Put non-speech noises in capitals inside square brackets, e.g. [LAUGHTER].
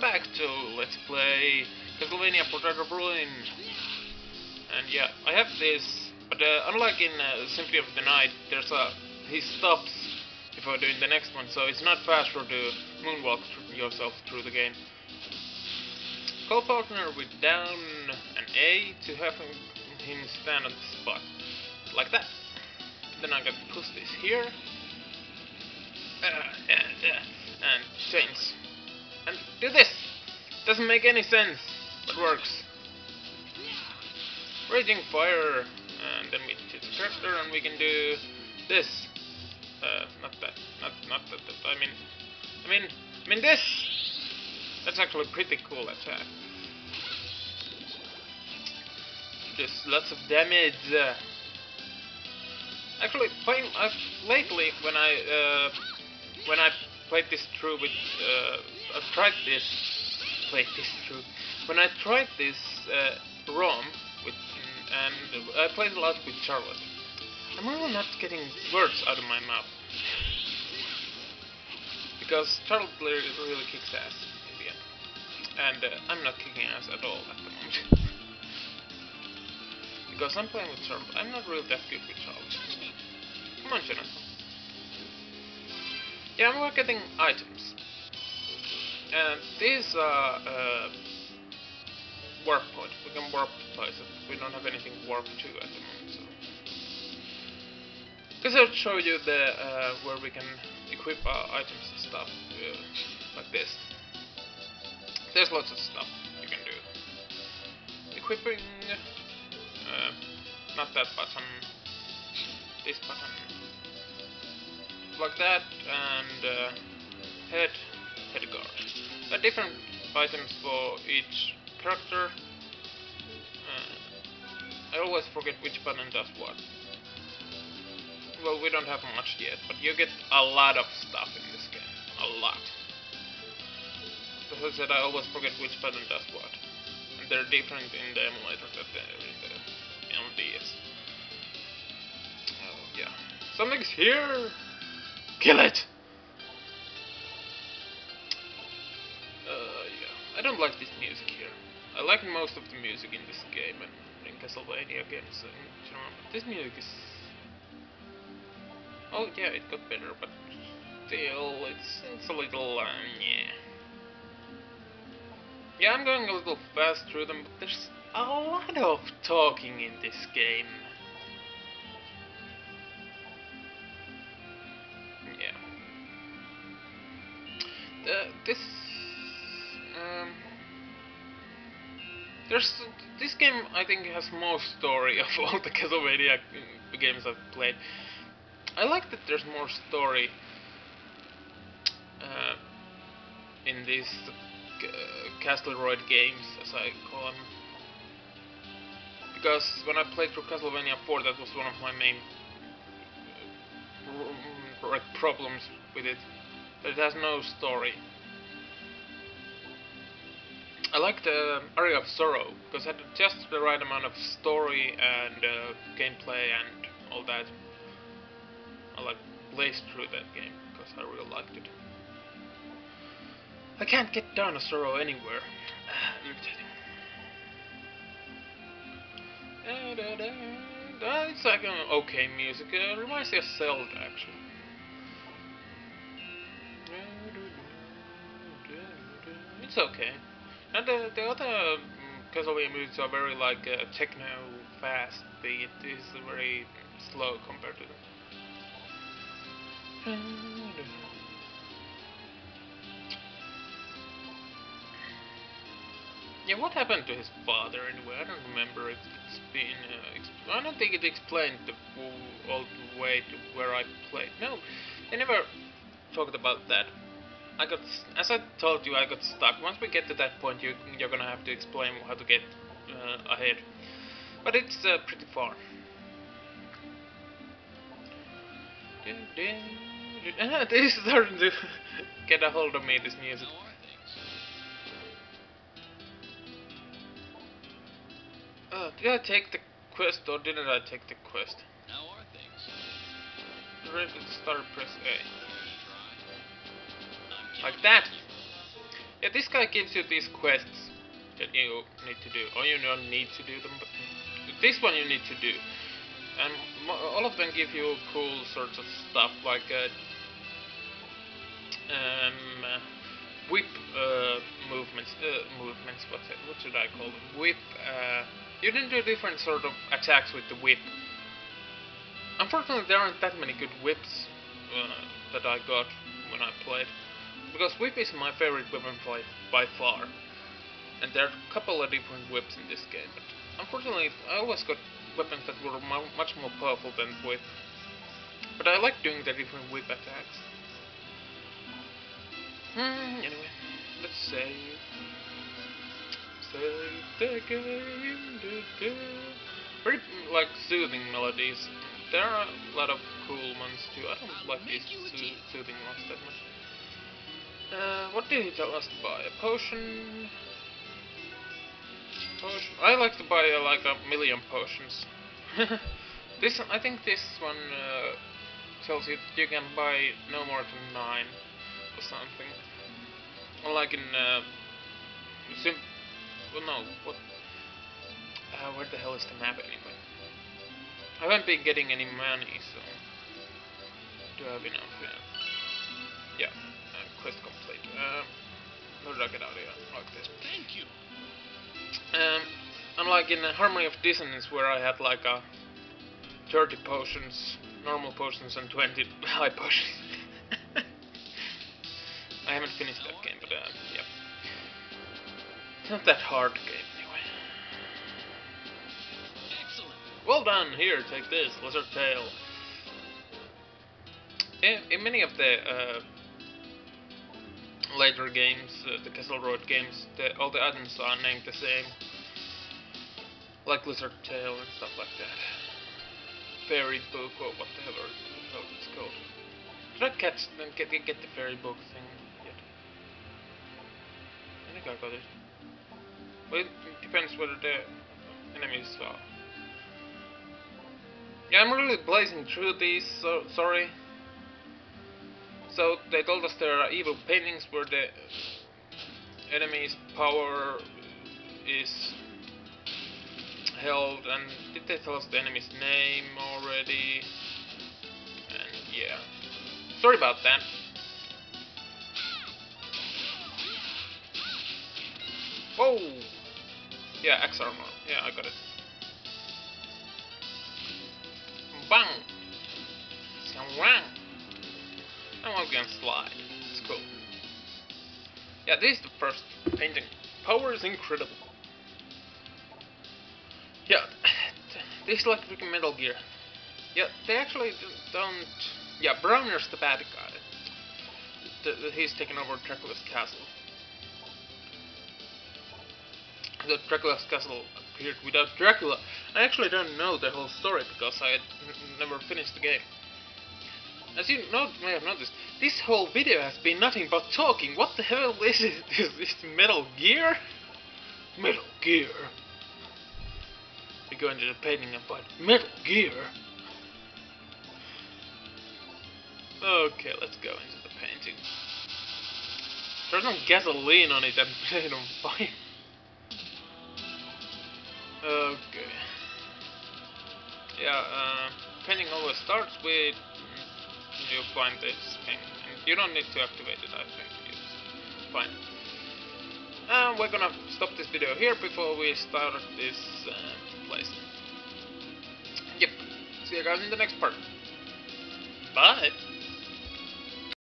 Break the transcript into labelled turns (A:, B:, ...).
A: welcome back to Let's Play Castlevania Portrait of Ruin. And yeah, I have this, but uh, unlike in uh, Symphony of the Night, there's a he stops before doing the next one, so it's not faster to moonwalk yourself through the game. Call partner with down and A to have him, him stand on the spot, like that. Then I'm gonna push this here, uh, and, uh, and change and do this. Doesn't make any sense, but works. Raging fire, and then we a character, and we can do this. Uh, not that, not not that. that I mean, I mean, I mean this. That's actually pretty cool attack. Just lots of damage. Actually, playing uh, lately when I uh, when I played this through with uh, I tried this played this when I tried this uh, ROM with and I played a lot with Charlotte. I'm really not getting words out of my mouth because Charlotte really, really kicks ass in the end, and uh, I'm not kicking ass at all at the moment [LAUGHS] because I'm playing with Charlotte. I'm not really that good with Charlotte. Come on, Jonathan. Yeah, we're getting items. And these are uh, warp point. We can warp places. We don't have anything warp to at the moment, so. Guess I'll show you the uh, where we can equip our items and stuff uh, like this. There's lots of stuff you can do. Equipping, uh, not that button, this button, like that, and uh, head, guard. Different items for each character. Uh, I always forget which button does what. Well, we don't have much yet, but you get a lot of stuff in this game. A lot. As I said, I always forget which button does what. And they're different in the emulator than they're in the LDS. Oh, yeah. Something's here! Kill it! I don't like this music here. I like most of the music in this game and in Castlevania games in general, but this music is... Oh yeah, it got better, but still, it's, it's a little, uh, yeah. Yeah, I'm going a little fast through them, but there's a lot of talking in this game. Yeah. The, this there's this game I think has more story [LAUGHS] of all the Castlevania games I've played. I like that there's more story uh, in these uh, Castleroid games, as I call them. Because when I played through Castlevania 4, that was one of my main uh, problems with it. That it has no story. I like the Aria of Sorrow because it had just the right amount of story and uh, gameplay and all that. I like blazed through that game because I really liked it. I can't get Dawn of Sorrow anywhere. [SIGHS] Irritating. It's like an okay music. Uh, reminds me of Zelda actually. It's okay. And the, the other um, Castlevania musics are very like uh, techno fast beat. This is very slow compared to them. Yeah, what happened to his father anyway? I don't remember if it's been. Uh, I don't think it explained the all the way to where I played. No, they never talked about that. I got, as I told you, I got stuck. Once we get to that point, you, you're gonna have to explain how to get uh, ahead. But it's uh, pretty far. Ah, this [LAUGHS] is starting to [LAUGHS] get a hold of me, this music. Uh, did I take the quest or didn't I take the quest?
B: How are things?
A: Start, press A. Like that. Yeah, this guy gives you these quests that you need to do, or you don't need to do them, but this one you need to do. And all of them give you cool sorts of stuff, like uh, um, uh, whip uh, movements, uh, movements, what, what should I call them? Whip, uh, you can do different sort of attacks with the whip. Unfortunately, there aren't that many good whips uh, that I got when I played. Because whip is my favorite weapon by, by far. And there are a couple of different whips in this game, but unfortunately I always got weapons that were much more powerful than whip. But I like doing the different whip attacks. Hmm, anyway, let's save. Save the game. Very, like, soothing melodies. There are a lot of cool ones too. I don't like these so soothing ones that much. Uh, what did he tell us to buy? A potion? Potion? I like to buy uh, like a million potions. [LAUGHS] this, I think this one uh, tells you that you can buy no more than nine or something. Or like in uh, sim. Well, no. What? Uh, where the hell is the map anyway? I haven't been getting any money, so do I have enough? Yeah. Yeah. Quest complete. Um, how did I get out of here? Like this.
B: Thank you.
A: Um, unlike in Harmony of Dissonance, where I had like a 30 potions, normal potions, and 20 [LAUGHS] high potions. [LAUGHS] I haven't finished that game, but uh, yeah. It's not that hard game anyway.
B: Excellent.
A: Well done. Here, take this, Lizard Tail. In, in many of the uh, later games, uh, the Castleroid games, the, all the items are named the same, like Lizard Tail and stuff like that. Fairy book or whatever it's called. Did I catch get get the fairy book thing yet? I think I got it. Well, it depends whether the enemies are. Yeah, I'm really blazing through these. So sorry. So they told us there are evil paintings where the enemy's power is held, and did they tell us the enemy's name already? And yeah. Sorry about that. Whoa! Yeah, X armor. Yeah, I got it. Bang! Wang! And once again, slide. It's cool. Yeah, this is the first painting. Power is incredible. Yeah, [SIGHS] this is like freaking Metal Gear. Yeah, they actually don't. Yeah, Brauner's the bad guy. He's taken over Dracula's castle. The Dracula's castle appeared without Dracula. I actually don't know the whole story because I never finished the game. As you know, may have noticed, this whole video has been nothing but talking. What the hell is it? [LAUGHS] Is this Metal Gear? Metal Gear. We go into the painting and find Metal Gear. Okay, let's go into the painting. There's some gasoline on it and made on fire. Okay. Yeah, uh, painting always starts with you find this thing. And you don't need to activate it, I think. It's fine. And we're gonna stop this video here before we start this uh, place. Yep. See you guys in the next part. Bye!